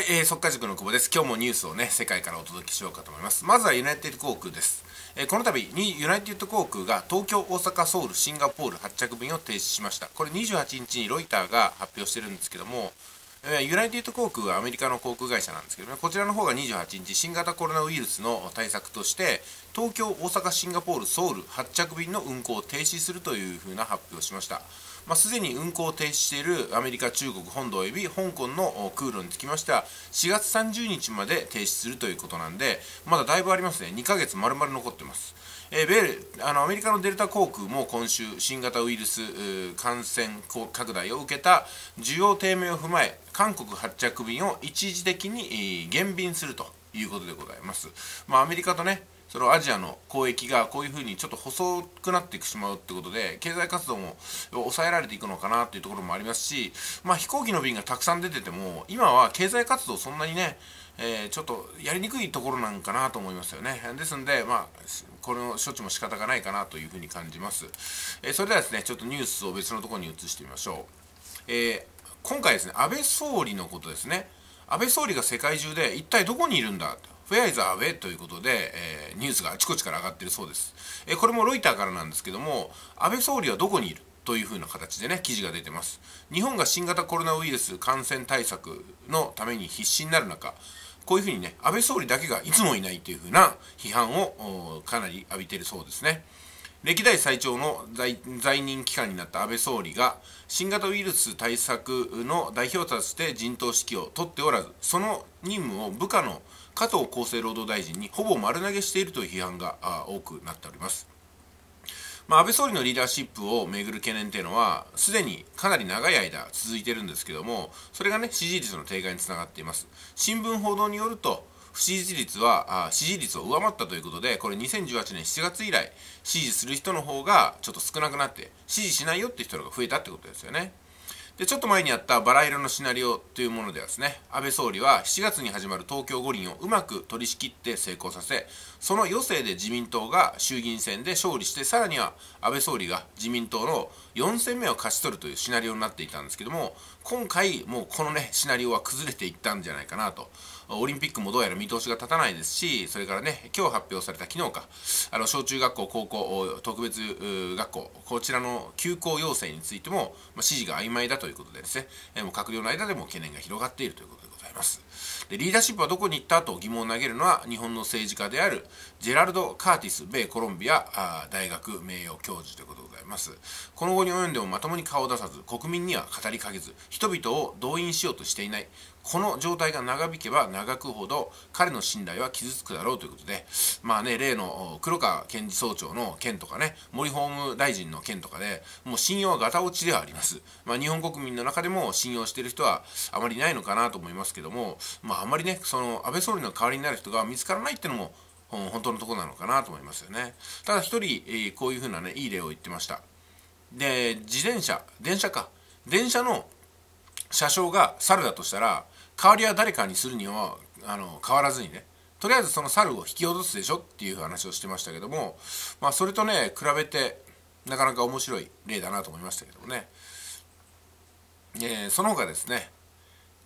はい、えー、速稼塾の久保です。今日もニュースをね、世界からお届けしようかと思います。まずはユナイテッド航空です。えー、この度にユナイテッド航空が東京、大阪、ソウル、シンガポール発着便を停止しました。これ28日にロイターが発表してるんですけども、えユナイテッド航空はアメリカの航空会社なんですけどね、こちらの方が28日、新型コロナウイルスの対策として、東京、大阪、シンガポール、ソウル発着便の運航を停止するというふうな発表をしました。まあ、すでに運航を停止しているアメリカ、中国本土及び香港の空路につきましては、4月30日まで停止するということなんで、まだだいぶありますね、2ヶ月丸々残ってます。えー、ベルあのアメリカのデルタ航空も今週、新型ウイルス感染拡大を受けた需要低迷を踏まえ、韓国発着便を一時的に減便するということでございます。まあ、アメリカとねそのアジアの交易がこういうふうにちょっと細くなってしまうってことで経済活動も抑えられていくのかなっていうところもありますし、まあ、飛行機の便がたくさん出てても今は経済活動そんなにね、えー、ちょっとやりにくいところなんかなと思いますよね。ですんで、まあ、この処置も仕方がないかなというふうに感じます、えー、それではですねちょっとニュースを別のところに移してみましょう、えー、今回ですね安倍総理のことですね。安倍総理が世界中で一体どこにいるんだと Where is Abe? ということで、えー、ニュースがあちこちから上がっているそうです、えー、これもロイターからなんですけども安倍総理はどこにいるというふうな形でね記事が出てます日本が新型コロナウイルス感染対策のために必死になる中こういうふうにね安倍総理だけがいつもいないというふうな批判をかなり浴びているそうですね歴代最長の在任期間になった安倍総理が新型ウイルス対策の代表として陣頭指揮を取っておらずその任務を部下の加藤厚生労働大臣にほぼ丸投げしているという批判が多くなっております。まあ、安倍総理のリーダーシップをめぐる懸念というのは、すでにかなり長い間続いているんですけども、それがね、支持率の低下につながっています。新聞報道によると、不支持率は支持率を上回ったということで、これ2018年7月以来、支持する人の方がちょっと少なくなって、支持しないよっていう人が増えたってことですよね。でちょっと前にあったバラ色のシナリオというものではですね。安倍総理は7月に始まる東京五輪をうまく取り仕切って成功させその余生で自民党が衆議院選で勝利してさらには安倍総理が自民党の4選目を勝ち取るというシナリオになっていたんですけども今回もうこのねシナリオは崩れていったんじゃないかなと。オリンピックもどうやら見通しが立たないですしそれからね今日発表された昨日かあの小中学校高校特別学校こちらの休校要請についても、まあ、指示が曖昧だということでですねもう閣僚の間でも懸念が広がっているということでございます。でリーダーシップはどこに行ったと疑問を投げるのは日本の政治家であるジェラルド・カーティス米コロンビア大学名誉教授ということでございます。この後に及んでもまともに顔を出さず国民には語りかけず人々を動員しようとしていない。この状態が長引けば長くほど彼の信頼は傷つくだろうということで。まあね例の黒川検事総長の件とかね森法務大臣の件とかでもう信用はガタ落ちではあります、まあ、日本国民の中でも信用している人はあまりいないのかなと思いますけども、まあ、あまりねその安倍総理の代わりになる人が見つからないっていうのも本当のとこなのかなと思いますよね。ただ一人、えー、こういうふうなねいい例を言ってました。で自転車電車か。電車の車掌が猿だとしたら代わりは誰かにするにはあの変わらずにねとりあえずその猿を引き落とすでしょっていう話をしてましたけども、まあ、それとね比べてなかなか面白い例だなと思いましたけどもね、えー、その他ですね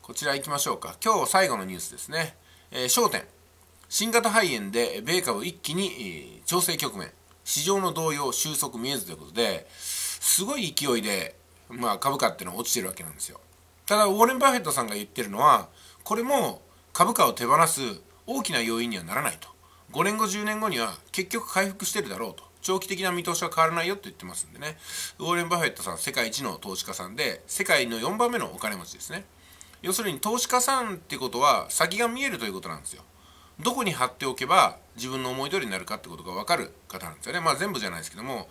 こちら行きましょうか。今日最後のニュースですね『えー、焦点』新型肺炎で米株一気に、えー、調整局面。市場の動揺収束見えずということですごい勢いで、まあ、株価っていうのは落ちてるわけなんですよ。ただウォーレン・バフェットさんが言ってるのはこれも株価を手放す大きな要因にはならないと。5年後10年後には結局回復してるだろうと。長期的な見通しは変わらないよと言ってますんでね。ウォーレン・バフェットさん世界一の投資家さんで世界の4番目のお金持ちですね。要するに投資家さんってことは先が見えるということなんですよどこに貼っておけば自分の思い通りになるかってことが分かる方なんですよね。まあ全部じゃないですけども、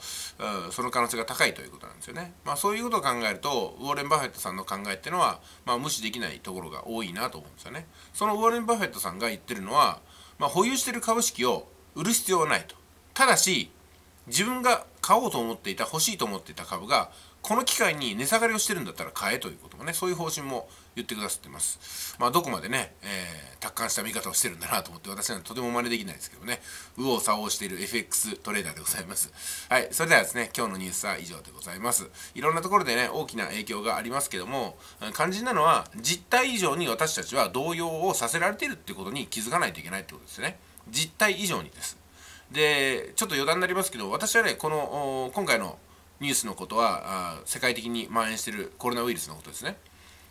その可能性が高いということなんですよね。まあそういうことを考えると、ウォーレン・バフェットさんの考えっていうのは、まあ無視できないところが多いなと思うんですよね。そのウォーレン・バフェットさんが言ってるのは、まあ保有してる株式を売る必要はないと。ただし、自分が買おうと思っていた、欲しいと思っていた株が、この機会に値下がりをしてるんだったら買えということもね、そういう方針も言ってくださってます。まあどこまでね、えー、達観した見方をしてるんだなと思って私はとても真似できないですけどね右往左往している FX トレーダーでございます。はいそれではですね今日のニュースは以上でございます。いろんなところでね大きな影響がありますけども肝心なのは実態以上に私たちは動揺をさせられているってことに気づかないといけないってことですね。実態以上にです。でちょっと余談になりますけど私はねこの今回のニュースのことは世界的に蔓延しているコロナウイルスのことですね。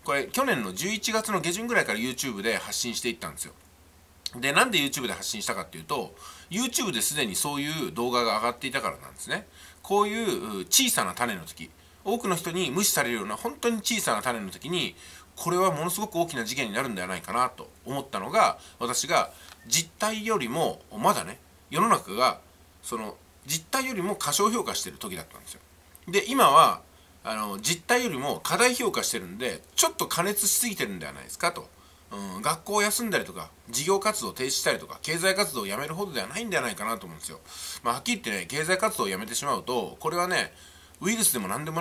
これ去年の11月の下旬ぐらいから YouTube で発信していったんですよ。でなんで YouTube で発信したかっていうと YouTube ですでにそういう動画が上がっていたからなんですね。こういう小さな種の時多くの人に無視されるような本当に小さな種の時にこれはものすごく大きな事件になるんではないかなと思ったのが私が実態よりもまだね世の中がその実態よりも過小評価してる時だったんですよ。で今はあの実態よりも過大評価してるんでちょっと加熱しすぎてるんではないですかと、うん、学校を休んだりとか事業活動を停止したりとか経済活動をやめるほどではないんではないかなと思うんですよ、まあ、はっきり言ってね経済活動をやめてしまうとこれはねウイルスでも何でもない